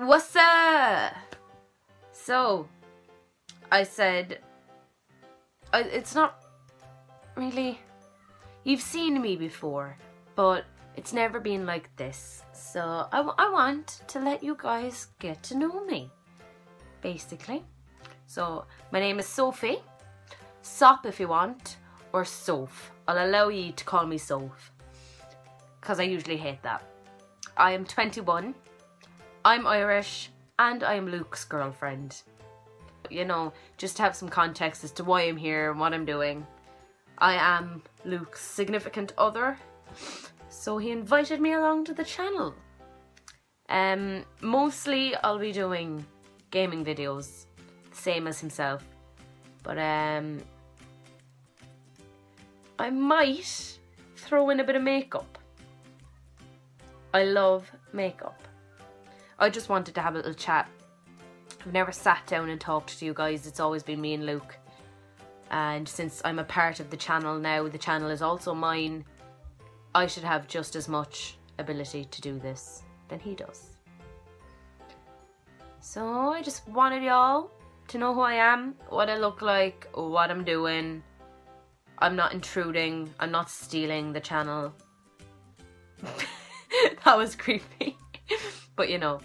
What's up? So, I said, I, it's not really. You've seen me before, but it's never been like this. So, I, I want to let you guys get to know me, basically. So, my name is Sophie. Sop if you want, or Soph. I'll allow you to call me Soph, because I usually hate that. I am 21. I'm Irish and I'm Luke's girlfriend. You know, just to have some context as to why I'm here and what I'm doing. I am Luke's significant other, so he invited me along to the channel. Um, mostly I'll be doing gaming videos, same as himself. But um, I might throw in a bit of makeup. I love makeup. I just wanted to have a little chat. I've never sat down and talked to you guys. It's always been me and Luke. And since I'm a part of the channel now, the channel is also mine. I should have just as much ability to do this than he does. So I just wanted y'all to know who I am, what I look like, what I'm doing. I'm not intruding, I'm not stealing the channel. that was creepy. But you know,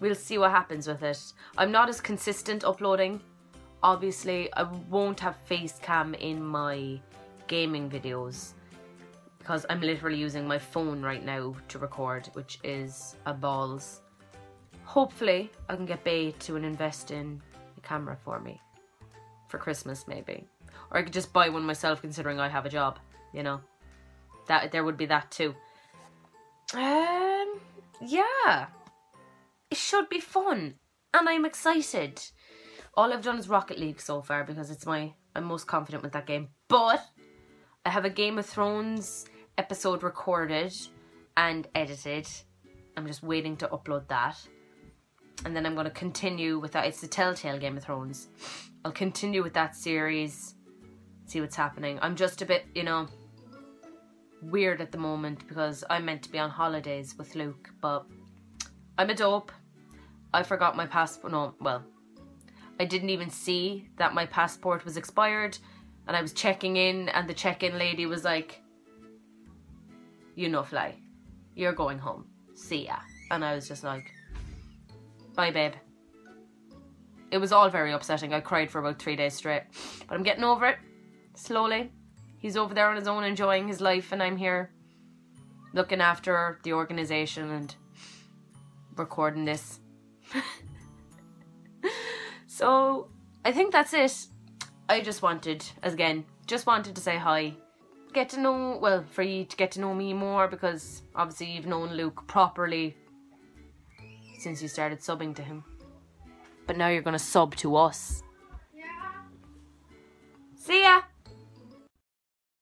we'll see what happens with it. I'm not as consistent uploading. Obviously, I won't have face cam in my gaming videos because I'm literally using my phone right now to record, which is a balls. Hopefully, I can get Bay to invest in a camera for me for Christmas, maybe, or I could just buy one myself, considering I have a job. You know, that there would be that too. Um, yeah, it should be fun, and I'm excited. All I've done is Rocket League so far because it's my I'm most confident with that game. But I have a Game of Thrones episode recorded and edited. I'm just waiting to upload that. And then I'm going to continue with that. It's the Telltale Game of Thrones. I'll continue with that series, see what's happening. I'm just a bit, you know, weird at the moment because I'm meant to be on holidays with Luke, but I'm a dope. I forgot my passport. No, well, I didn't even see that my passport was expired and I was checking in and the check-in lady was like, you know fly, you're going home, see ya. And I was just like, bye babe. It was all very upsetting. I cried for about three days straight. But I'm getting over it, slowly. He's over there on his own enjoying his life and I'm here looking after the organisation and recording this. so, I think that's it. I just wanted, again, just wanted to say hi. Get to know, well, for you to get to know me more because obviously you've known Luke properly since you started subbing to him. But now you're going to sub to us.